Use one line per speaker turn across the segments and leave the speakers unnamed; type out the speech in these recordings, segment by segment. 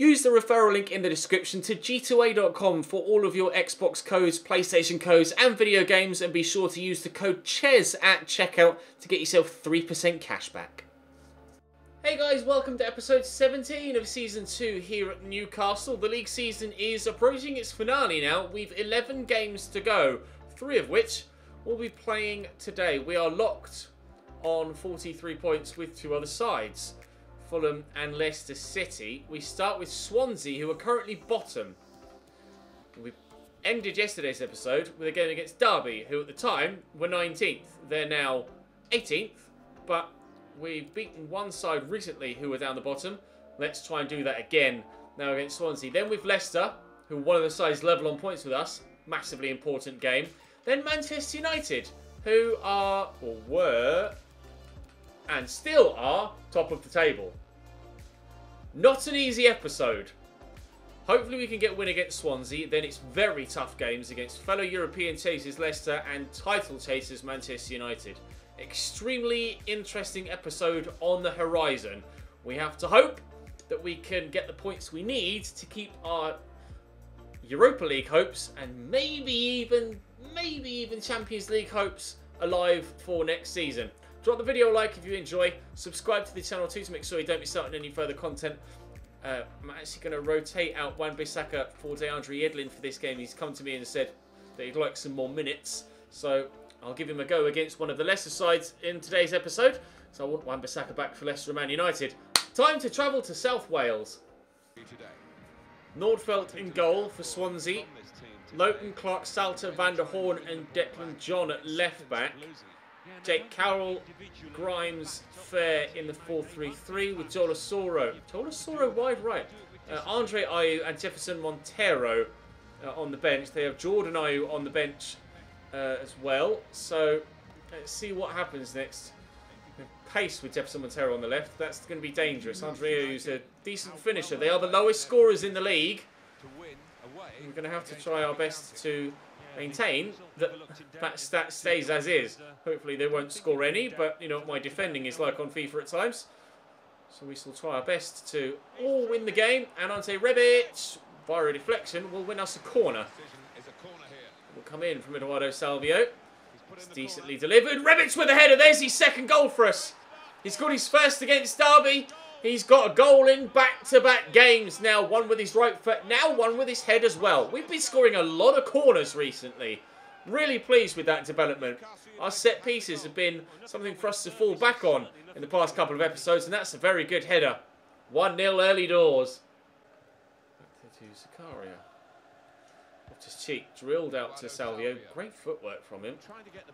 Use the referral link in the description to g2a.com for all of your Xbox codes, PlayStation codes, and video games, and be sure to use the code CHES at checkout to get yourself 3% cashback. Hey guys, welcome to episode 17 of season 2 here at Newcastle. The league season is approaching its finale now. We've 11 games to go, three of which we'll be playing today. We are locked on 43 points with two other sides. Fulham and Leicester City. We start with Swansea, who are currently bottom. We ended yesterday's episode with a game against Derby, who at the time were 19th. They're now 18th, but we've beaten one side recently who were down the bottom. Let's try and do that again now against Swansea. Then with Leicester, who one of the sides level on points with us. Massively important game. Then Manchester United, who are, or were, and still are top of the table. Not an easy episode. Hopefully we can get win against Swansea. Then it's very tough games against fellow European chasers Leicester and title chasers Manchester United. Extremely interesting episode on the horizon. We have to hope that we can get the points we need to keep our Europa League hopes and maybe even, maybe even Champions League hopes alive for next season. Drop the video a like if you enjoy. Subscribe to the channel too to make sure you don't miss out on any further content. Uh, I'm actually going to rotate out Wan-Bissaka for DeAndre Yedlin for this game. He's come to me and said that he'd like some more minutes. So I'll give him a go against one of the lesser sides in today's episode. So I want Wan-Bissaka back for Leicester Man United. Time to travel to South Wales. Nordfeldt in goal for Swansea. Lowton, Clark, Salter, Van der Hoorn and Declan John at left back. Jake Carroll, Grimes, Fer in the 4-3-3 with Joel Asoro. Joel wide right. Uh, Andre Ayew and Jefferson Montero uh, on the bench. They have Jordan Ayew on the bench uh, as well. So let's see what happens next. Pace with Jefferson Montero on the left. That's going to be dangerous. Andre Ayew is a decent finisher. They are the lowest scorers in the league. We're going to have to try our best to maintain that that stat stays as is. Hopefully they won't score any, but you know my defending is like on FIFA at times. So we shall try our best to all win the game. And Ante Rebic, via a deflection, will win us a corner. Will come in from Eduardo Salvio. It's decently delivered. Rebic with a header. There's his second goal for us. He's got his first against Derby. He's got a goal in back-to-back -back games now. One with his right foot, now one with his head as well. We've been scoring a lot of corners recently. Really pleased with that development. Our set pieces have been something for us to fall back on in the past couple of episodes, and that's a very good header. 1-0 early doors. Back to Zakaria. Off his cheek, drilled out to Salvio. Great footwork from him.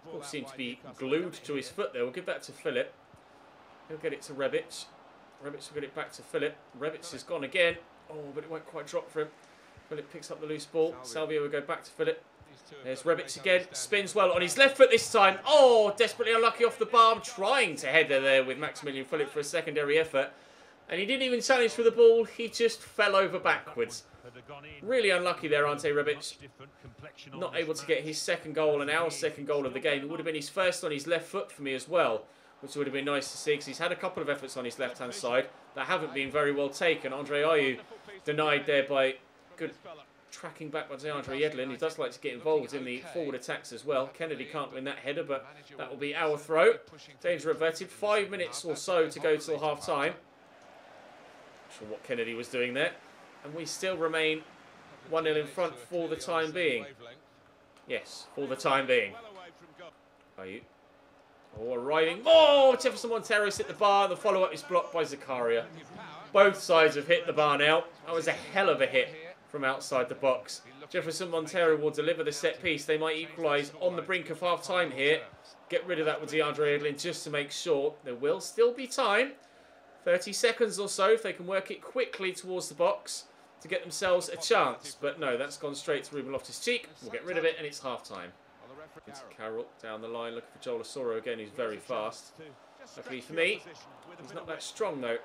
Ball seemed to be glued to his foot there. We'll give that to Philip. He'll get it to Rebic. Rebic will get it back to Philip. Rebic has gone again. Oh, but it won't quite drop for him. Philip picks up the loose ball. Salvio will go back to Philip. There's Rebic again. Spins well on his left foot this time. Oh, desperately unlucky off the bar. Trying to header there with Maximilian Philipp for a secondary effort. And he didn't even challenge for the ball. He just fell over backwards. Really unlucky there, Ante Rebic. Not able to get his second goal and our second goal of the game. It would have been his first on his left foot for me as well which would have been nice to see because he's had a couple of efforts on his left-hand side that haven't been very well taken. Andre Ayew denied there by good tracking back by DeAndre Yedlin. He does like to get involved in the forward attacks as well. Kennedy can't win that header, but that will be our throw. Danger averted. Five minutes or so to go till half-time. Not sure what Kennedy was doing there. And we still remain 1-0 in front for the time being. Yes, for the time being. Ayew Oh, arriving. Oh, Jefferson Montero's hit the bar. The follow-up is blocked by Zakaria. Both sides have hit the bar now. That was a hell of a hit from outside the box. Jefferson Montero will deliver the set piece. They might equalise on the brink of half-time here. Get rid of that with DeAndre Yedlin just to make sure. There will still be time. 30 seconds or so if they can work it quickly towards the box to get themselves a chance. But no, that's gone straight to Ruben Loftus-Cheek. We'll get rid of it and it's half-time. Into Carroll down the line, looking for Joel Asoro again. He's very fast. Luckily for me, he's not that strong though.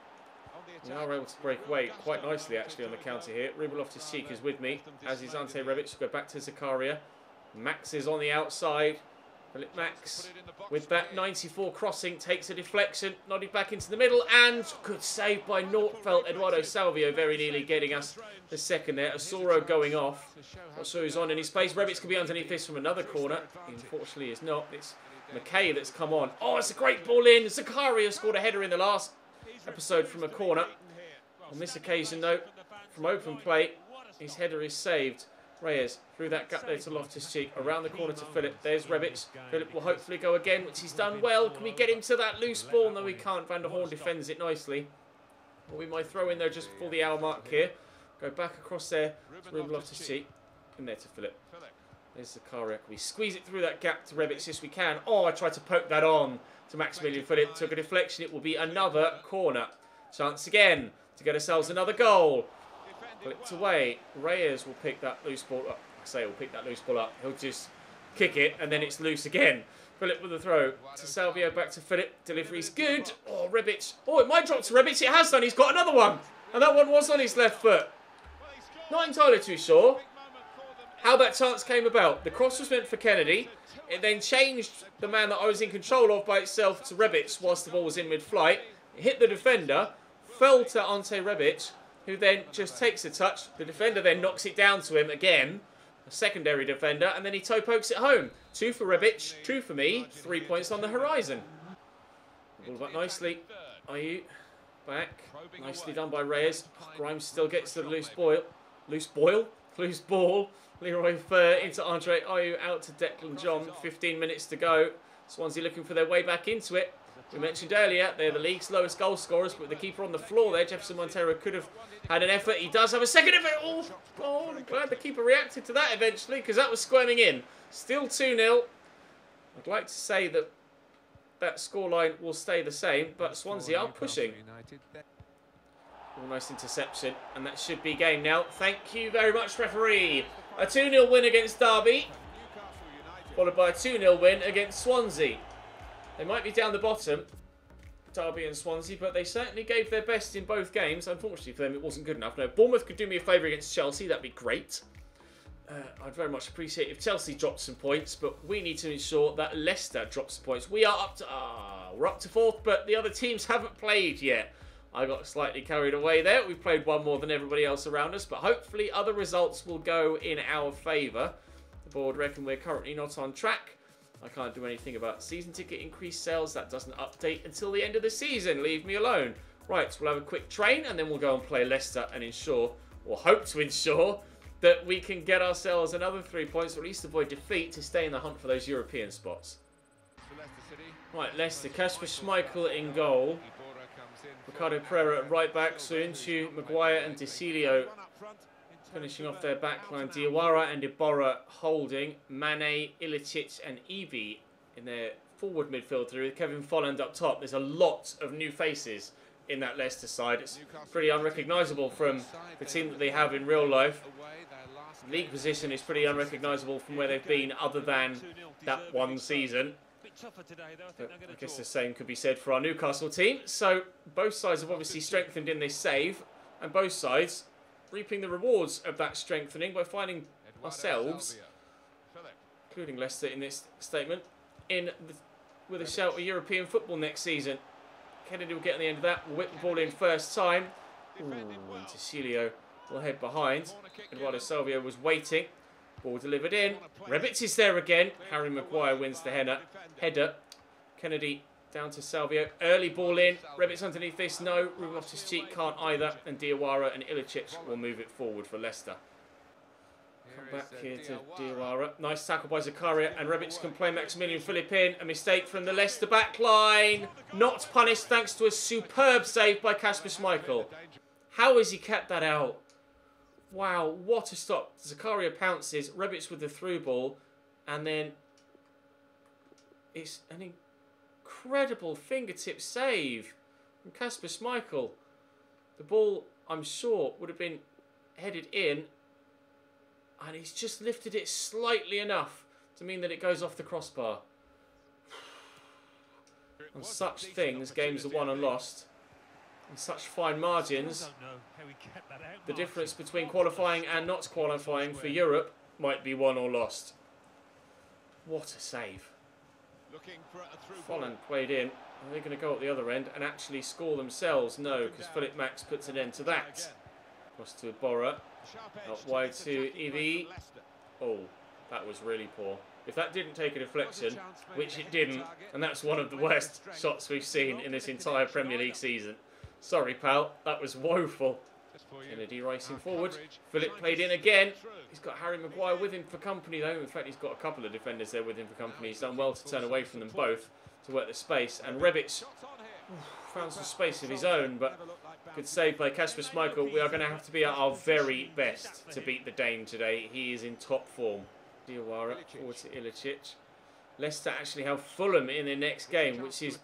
We are able to break away quite nicely actually on the counter here. Ruben Loftus-Cheek is with me, as is Ante Rebic. Go back to Zakaria. Max is on the outside. Philipp Max with that 94 crossing takes a deflection, nodded back into the middle, and good save by Nordfeldt. Eduardo Salvio very nearly getting us the second there. Asoro going off. Not on in his place. Rebic could be underneath this from another corner. Unfortunately, it's not. It's McKay that's come on. Oh, it's a great ball in. Zakaria scored a header in the last episode from a corner. On this occasion, though, from open play, his header is saved. Reyes through that gap there to Loftus-Cheek, around the corner to Philip. There's Rebic. Philip will hopefully go again, which he's done well. Can we get him to that loose ball? No, we can't. Van der Hoorn defends it nicely. we might throw in there just before the hour mark here. Go back across there to Ruben Loftus-Cheek. And there to Philip. There's the car wreck. We squeeze it through that gap to Rebic yes we can. Oh, I tried to poke that on to Maximilian Philipp. Took a deflection. It will be another corner. Chance again to get ourselves another goal. Flipped away. Reyes will pick that loose ball up. I say he'll pick that loose ball up. He'll just kick it and then it's loose again. Philip with the throw to Salvio, back to Philip. Delivery's good. Oh, Rebic. Oh, it might drop to Rebic. It has done. He's got another one. And that one was on his left foot. Not entirely too sure how that chance came about. The cross was meant for Kennedy. It then changed the man that I was in control of by itself to Rebic whilst the ball was in mid-flight. It hit the defender, fell to Ante Rebic, who then just takes a touch. The defender then knocks it down to him again, a secondary defender, and then he toe pokes it home. Two for Rebic, two for me, three points on the horizon. All back nicely. Are you back? Nicely done by Reyes. Grimes still gets the loose boil. Loose boil? Loose ball. Leroy Fer into Andre Ayew out to Declan John. 15 minutes to go. Swansea looking for their way back into it. We mentioned earlier, they're the league's lowest goal scorers, but the keeper on the floor there, Jefferson Montero could have had an effort. He does have a second effort. Oh, oh I'm glad the keeper reacted to that eventually, because that was squirming in. Still 2-0. I'd like to say that that scoreline will stay the same, but Swansea are pushing. Almost interception, and that should be game now. Thank you very much, referee. A 2-0 win against Derby, followed by a 2-0 win against Swansea. They might be down the bottom, Derby and Swansea, but they certainly gave their best in both games. Unfortunately for them, it wasn't good enough. No, Bournemouth could do me a favour against Chelsea. That'd be great. Uh, I'd very much appreciate if Chelsea dropped some points, but we need to ensure that Leicester drops some points. We are up to uh, we're up to fourth, but the other teams haven't played yet. I got slightly carried away there. We've played one more than everybody else around us, but hopefully other results will go in our favour. The board reckon we're currently not on track. I can't do anything about season ticket increased sales. That doesn't update until the end of the season. Leave me alone. Right, we'll have a quick train and then we'll go and play Leicester and ensure, or hope to ensure, that we can get ourselves another three points, or at least avoid defeat to stay in the hunt for those European spots. Right, Leicester. Kasper Schmeichel in goal. Ricardo Pereira at right back. Soyuncu, Maguire and Desilio Finishing off their backline, Diawara and Iborra holding. Mane, Ilicic and Evie in their forward midfield through. Kevin Volland up top. There's a lot of new faces in that Leicester side. It's pretty unrecognisable from the team that they have in real life. League position is pretty unrecognisable from where they've been other than that one season. But I guess the same could be said for our Newcastle team. So both sides have obviously strengthened in this save. And both sides reaping the rewards of that strengthening by finding ourselves, including Leicester in this statement, in the, with a shout of European football next season. Kennedy will get on the end of that. Will whip the ball in first time. Ooh, and Cecilio will head behind. Eduardo Salvio was waiting. Ball delivered in. Rebic is there again. Harry Maguire wins the header. Header. Kennedy down to Salvio. Early ball in. Rebic underneath this. No. Ruben Loftus-Cheek can't either. And Diawara and Ilicic will move it forward for Leicester. Come back here to Diawara. Nice tackle by Zakaria. And Rebic can play Maximilian Philipp in. A mistake from the Leicester back line. Not punished thanks to a superb save by Kasper Schmeichel. How has he kept that out? Wow, what a stop. Zakaria pounces. Rebic with the through ball. And then it's an incredible fingertip save from Kasper Schmeichel. The ball, I'm sure, would have been headed in, and he's just lifted it slightly enough to mean that it goes off the crossbar. On such things, games are won and lost. On such fine margins, the difference between qualifying and not qualifying for Europe might be won or lost. What a save. Volland played in. Are they going to go at the other end and actually score themselves? No, because Philipp Max puts an end to that. Cross to Bora. Out wide to Evie. Oh, that was really poor. If that didn't take a deflection, which it didn't, and that's one of the worst shots we've seen in this entire Premier League season. Sorry, pal, that was woeful. Kennedy racing forward. Philip played in again. He's got Harry Maguire with him for company, though. In fact, he's got a couple of defenders there with him for company. He's done well to turn away from them both to work the space. And Rebic found some space of his own, but good save by Kasper Schmeichel. We are going to have to be at our very best to beat the Dane today. He is in top form. Diawara forward to Ilicic. Leicester actually have Fulham in their next game, which is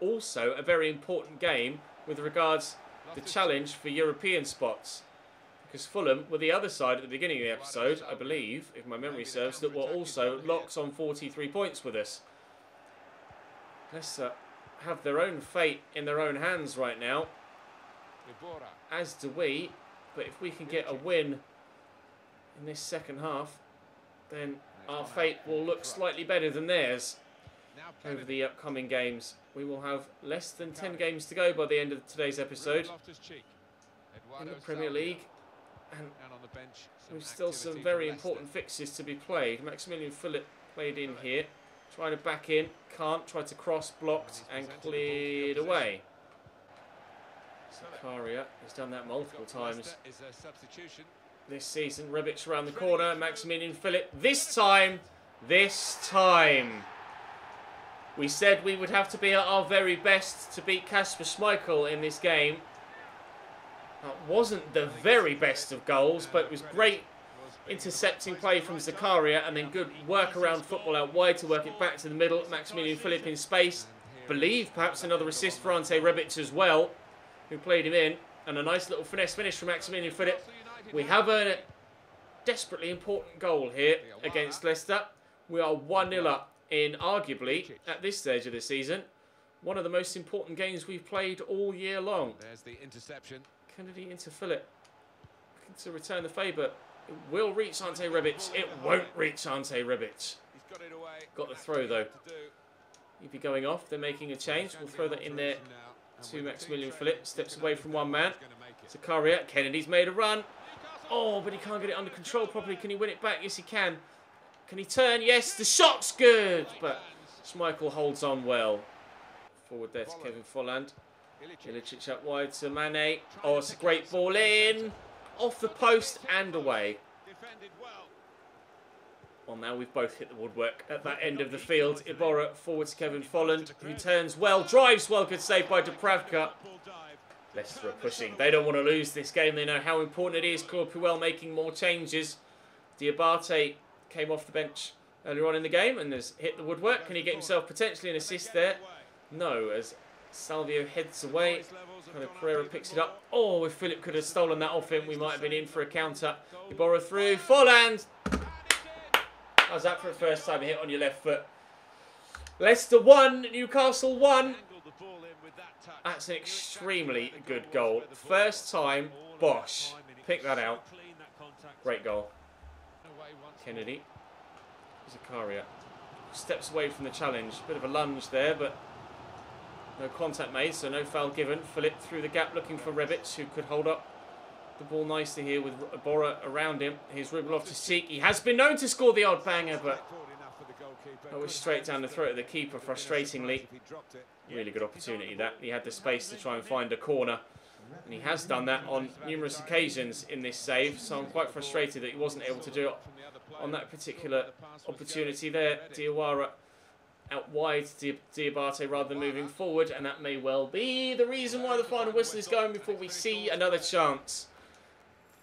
also a very important game with regards the challenge for European spots. Because Fulham were the other side at the beginning of the episode, I believe, if my memory serves, that were also locked on 43 points with us. Leicester uh, have their own fate in their own hands right now, as do we. But if we can get a win in this second half, then our fate will look slightly better than theirs over the upcoming games. We will have less than 10 games to go by the end of today's episode in the Premier League. And we've still some very important fixes to be played. Maximilian Philipp played in here. Trying to back in. Can't. Tried to cross. Blocked and cleared away. Zakaria has done that multiple times this season. Rebic around the corner. Maximilian Philipp. This time. This time. We said we would have to be at our very best to beat Kasper Schmeichel in this game. That wasn't the very best of goals, but it was great intercepting play from Zakaria and then good work around football out wide to work it back to the middle. Maximilian Philipp in space. Believe perhaps another assist for Ante Rebic as well, who played him in. And a nice little finesse finish from Maximilian Philipp. We have a desperately important goal here against Leicester. We are 1-0 up in arguably, at this stage of the season, one of the most important games we've played all year long.
There's the interception.
Kennedy into Philip. Looking to return the favour. It will reach Ante Rebic. It won't reach Ante Rebic.
Got, it away.
got the throw though. He'd be going off. They're making a change. We'll throw that in there to Maximilian Philipp. Steps away from one man. Zakaria. Kennedy's made a run. Oh, but he can't get it under control properly. Can he win it back? Yes, he can. Can he turn? Yes, the shot's good. But Schmeichel holds on well. Forward there to Kevin Volland. Ilicic up wide to Mane. Oh, it's a great ball in. Off the post and away. Well, now we've both hit the woodwork at that end of the field. Iborra forward to Kevin Volland, who turns well, drives well, good save by Dubravka. Leicester are pushing. They don't want to lose this game. They know how important it is. Claude Puel making more changes. Diabate came off the bench earlier on in the game and has hit the woodwork. Can he get himself potentially an assist there? No, as Salvio heads away. Kind of Pereira picks it up. Oh, if Philip could have stolen that off him, we might have been in for a counter. borrow through. Volland! How's that for a first time hit on your left foot? Leicester 1, Newcastle 1. That's an extremely good goal. First time, Bosch. Pick that out. Great goal. Kennedy. Zakaria. Steps away from the challenge. Bit of a lunge there, but no contact made, so no foul given. Philip through the gap looking for Rebic, who could hold up the ball nicely here with Bora around him. Here's Ruben Loftus-Cheek. He has been known to score the odd banger, but that was straight down the throat of the keeper, frustratingly. Really good opportunity that. He had the space to try and find a corner. And he has done that on numerous occasions in this save, so I'm quite frustrated that he wasn't able to do it on that particular opportunity there. Diawara out wide Diabate rather than moving forward, and that may well be the reason why the final whistle is going before we see another chance.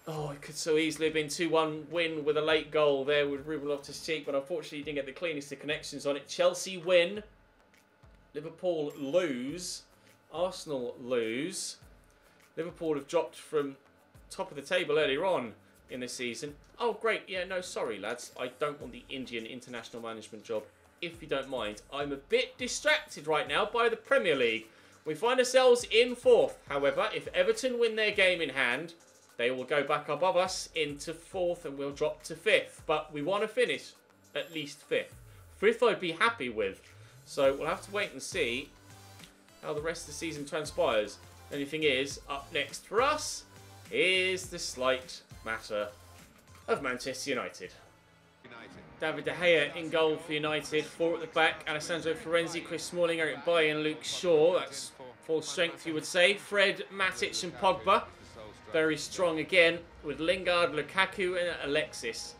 Oh, it could so easily have been 2-1 win with a late goal there with Ruben Loftus-Cheek, but unfortunately he didn't get the cleanest of connections on it. Chelsea win. Liverpool lose. Arsenal lose. Liverpool have dropped from top of the table earlier on in the season. Oh, great. Yeah, no, sorry, lads. I don't want the Indian international management job. If you don't mind, I'm a bit distracted right now by the Premier League. We find ourselves in fourth. However, if Everton win their game in hand, they will go back above us into fourth and we'll drop to fifth. But we want to finish at least fifth. Fifth I'd be happy with. So we'll have to wait and see how the rest of the season transpires. Only thing is, up next for us is the slight matter of Manchester United.
United.
David De Gea in goal for United. Four at the back. Alessandro Florenzi, Chris Smalling, Eric Bailly and Luke Shaw. That's full strength, you would say. Fred, Matic and Pogba. Very strong again with Lingard, Lukaku and Alexis.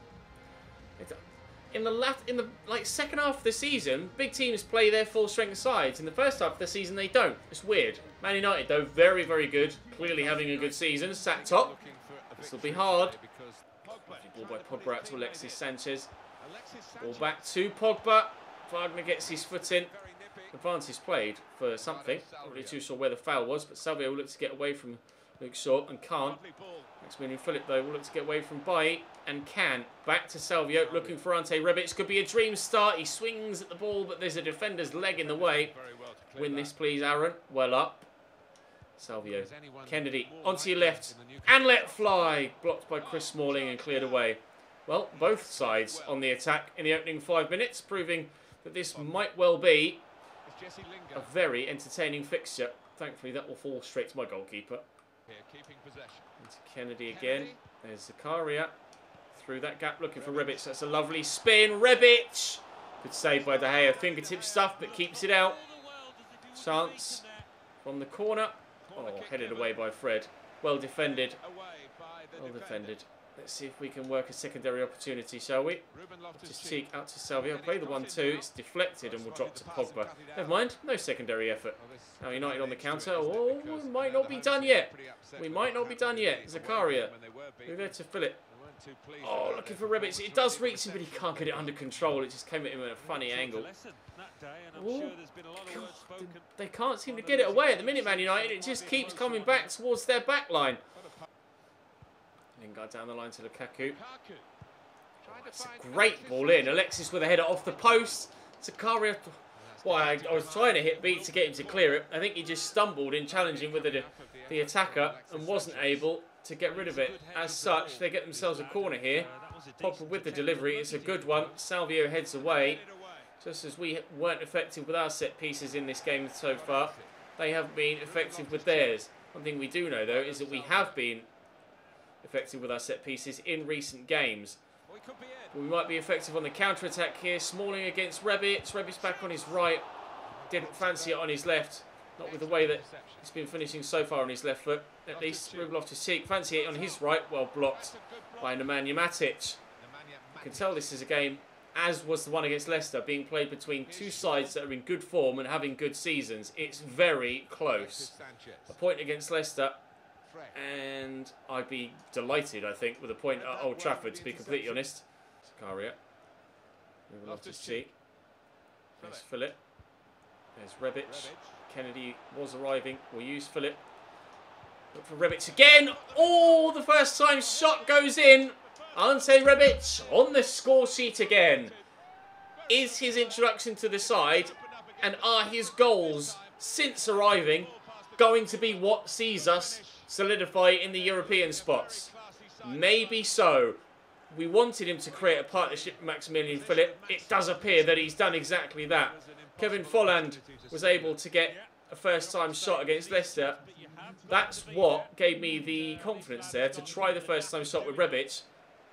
In the lat in the like second half of the season, big teams play their full strength sides. In the first half of the season, they don't. It's weird. Man United, though, very, very good. Clearly having a good season. Sat top. This will be hard. Ball by Pogba out to Alexis Sanchez. Ball back to Pogba. Wagner gets his foot in. Advantage played for something. Not really too sure where the foul was, but Salvio will look to get away from Luke Shaw and can't. Maximilian Philipp, though, will look to get away from Bailly and can. Back to Salvio, looking for Ante Rebic. Could be a dream start. He swings at the ball, but there's a defender's leg in the way. Win this, please, Aaron. Well up. Salvio. Kennedy, onto your left. And let fly. Blocked by Chris Smalling and cleared away. Well, both sides on the attack in the opening five minutes, proving that this might well be a very entertaining fixture. Thankfully, that will fall straight to my goalkeeper. Into Kennedy again. There's Zakaria. Through that gap, looking for Rebic. That's a lovely spin. Rebic! Good save by De Gea. Fingertip stuff, but keeps it out. Chance from the corner. Oh, headed away by Fred. Well defended. Well defended. Let's see if we can work a secondary opportunity, shall we? Just cheek out to Salvio. Play the 1-2. It's deflected and will drop to Pogba. Never mind. No secondary effort. Now United on the counter. Oh, we might not be done yet. We might not be done yet. Zakaria. Move there to Philip. Oh, looking for Rebic. It does reach him, but he can't get it under control. It just came at him at a funny angle. Ooh, God, they can't seem to get it away at the minute, Man United. It just keeps coming back towards their back line. Lingard down the line to Lukaku. It's a great ball in. Alexis with a header off the post. Zakaria. Well, I, I, was trying to hit beat to get him to clear it. I think he just stumbled in challenging with the, the attacker and wasn't able to get rid of it. As such, they get themselves a corner here. Pogba with the delivery. It's a good one. Salvio heads away. Just as we weren't effective with our set pieces in this game so far, they haven't been effective with theirs. One thing we do know, though, is that we have been effective with our set pieces in recent games. We might be effective on the counter-attack here. Smalling against Rebic. Rebic's back on his right. Didn't fancy it on his left. Not with the way that he's been finishing so far on his left foot. At least Ruben Loftus-Cheek. Fancy it on his right. Well blocked by Nemanja Matic. You can tell this is a game, as was the one against Leicester, being played between two sides that are in good form and having good seasons. It's very close. A point against Leicester and I'd be delighted, I think, with a point at Old Trafford, to be completely honest. Zakaria. Moving off his cheek. There's Philip. There's Rebic. Kennedy was arriving. We'll use Philip. Look for Rebic again. Oh, the first time shot goes in. Ante Rebic on the score sheet again. Is his introduction to the side and are his goals since arriving going to be what sees us solidify in the European spots? Maybe so. We wanted him to create a partnership with Maximilian Philipp. It does appear that he's done exactly that. Kevin Volland was able to get a first-time shot against Leicester. That's what gave me the confidence there to try the first-time shot with Rebic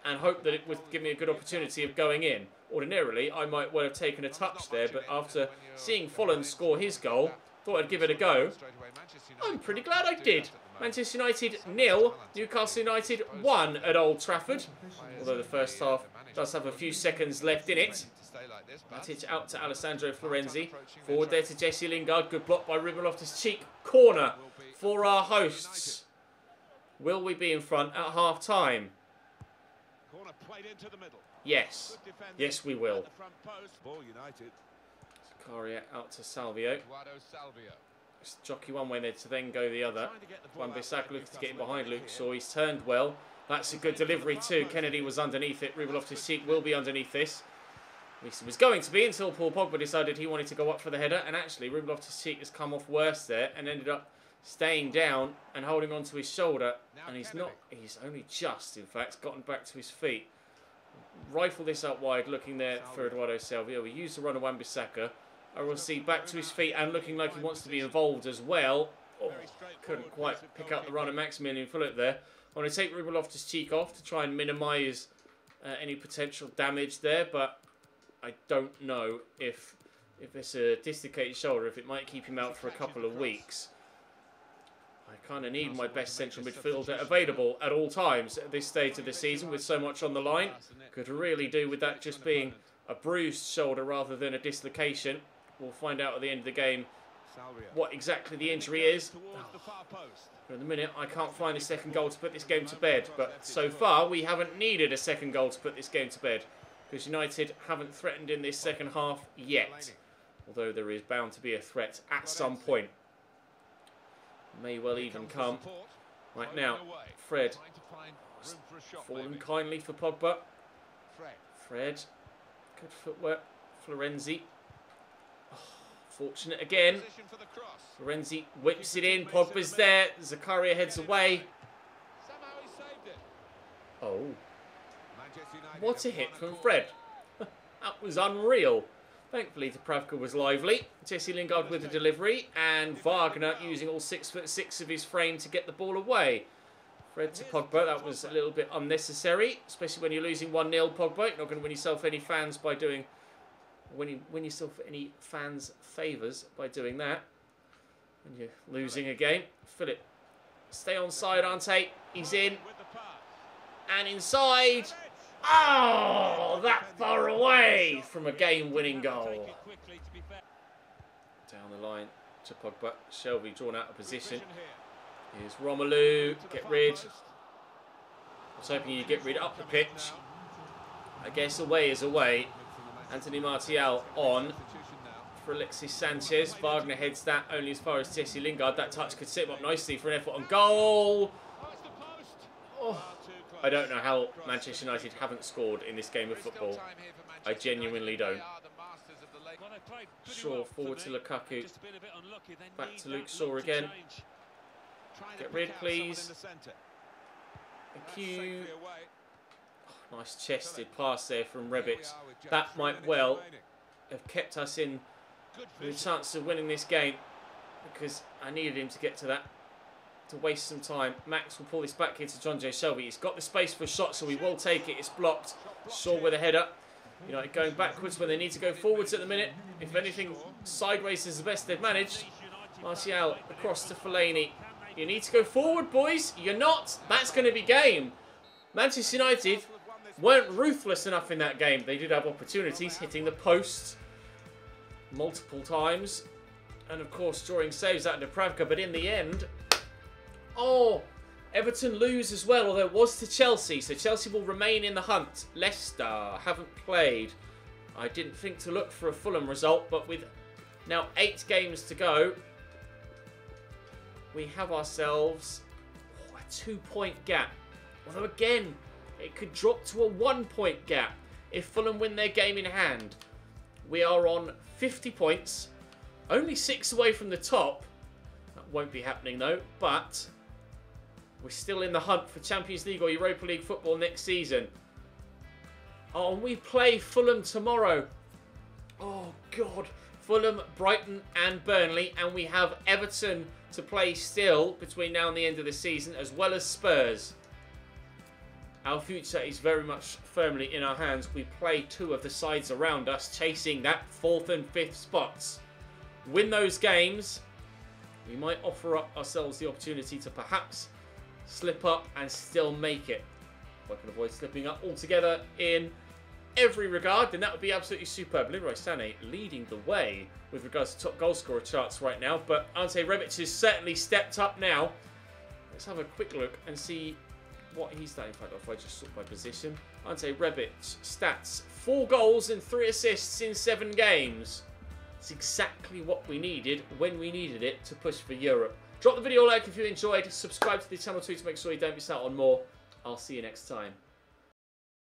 and hope that it would give me a good opportunity of going in. Ordinarily, I might well have taken a touch there, but after seeing Volland score his goal, thought I'd give it a go. I'm pretty glad I did. Manchester United nil, Newcastle United one at Old Trafford. Although the first half does have a few seconds left in it. Matic out to Alessandro Florenzi. Forward there to Jesse Lingard. Good block by Ruben Loftus-Cheek. Corner for our hosts. Will we be in front at half time? Yes. Yes, we will. Out to Salvio. It's jockey one way there to then go the other. Wan-Bissaka looking to get in behind Luke Shaw He's turned well. That's a good delivery too. Kennedy was underneath it. Ruben Loftus-Cheek will be underneath this. At least he was going to be until Paul Pogba decided he wanted to go up for the header. And actually, Ruben Loftus-Cheek has come off worse there and ended up staying down and holding onto his shoulder. And he's not, he's only just, in fact, gotten back to his feet. Rifle this up wide, looking there for Eduardo Salvio. We use the run of Wan-Bissaka. See back to his feet and looking like he wants to be involved as well. Oh, couldn't quite pick up the run of Maximilian Philipp there. I want to take Ruben Loftus-Cheek off to try and minimise uh, any potential damage there, but I don't know if if it's a dislocated shoulder, if it might keep him out for a couple of weeks. I kind of need my best central midfielder available at all times at this stage of the season with so much on the line. Could really do with that just being a bruised shoulder rather than a dislocation. We'll find out at the end of the game what exactly the injury is. For oh. the minute, I can't find a second goal to put this game to bed. But so far, we haven't needed a second goal to put this game to bed. Because United haven't threatened in this second half yet. Although there is bound to be a threat at some point. May well even come. Right now, Fred. Fallen kindly for Pogba. Fred. Good footwork. Florenzi. Oh, fortunate again. Florenzi whips it in. Pogba's there. Zakaria heads away. Oh. What a hit from Fred. that was unreal. Thankfully, Dubravka was lively. Jesse Lingard with the delivery, and Wagner using all six foot six of his frame to get the ball away. Fred to Pogba, that was a little bit unnecessary, especially when you're losing 1-0 Pogba. You're not going to win yourself any fans by doing, win, you, win yourself any fans' favours by doing that. When you're losing a game. Philip, stay on side, Ante. He's in. And inside. Oh, that far away from a game-winning goal. Down the line to Pogba. Shelvey drawn out of position. Here's Romelu. Get rid. I was hoping you'd get rid up the pitch. I guess away is away. Anthony Martial on for Alexis Sanchez. Wagner heads that only as far as Jesse Lingard. That touch could sit him up nicely for an effort on goal. Oh. I don't know how Manchester United haven't scored in this game of football. I genuinely don't. Shaw forward to Lukaku. Back to Luke Shaw again. Get rid, please. Thank you. Nice chested pass there from Rebic. That might well have kept us in a chance of winning this game because I needed him to get to that to waste some time. Max will pull this back here to Jonjo Shelvey. He's got the space for a shot, so he will take it. It's blocked. Shaw with a header. United going backwards when they need to go forwards at the minute. If anything, sideways is the best they've managed. Martial across to Fellaini. You need to go forward, boys. You're not. That's going to be game. Manchester United weren't ruthless enough in that game. They did have opportunities, hitting the post multiple times. And, of course, drawing saves out of Dubravka. But in the end, Oh, Everton lose as well, although it was to Chelsea. So Chelsea will remain in the hunt. Leicester haven't played. I didn't think to look for a Fulham result, but with now eight games to go, we have ourselves oh, a two-point gap. Although again, it could drop to a one-point gap if Fulham win their game in hand. We are on 50 points, only six away from the top. That won't be happening though, but we're still in the hunt for Champions League or Europa League football next season. Oh, and we play Fulham tomorrow. Oh, God. Fulham, Brighton and Burnley. And we have Everton to play still between now and the end of the season, as well as Spurs. Our future is very much firmly in our hands. We play two of the sides around us, chasing that fourth and fifth spots. Win those games, we might offer up ourselves the opportunity to perhaps slip up and still make it. If I can avoid slipping up altogether in every regard, then that would be absolutely superb. Leroy Sané leading the way with regards to top goal scorer charts right now, but Ante Rebic has certainly stepped up now. Let's have a quick look and see what he's done. In fact, if I just sort by position. I'd say Rebic stats, four goals and three assists in seven games. It's exactly what we needed when we needed it to push for Europe. Drop the video like if you enjoyed. Subscribe to the channel too to make sure you don't miss out on more. I'll see you next time.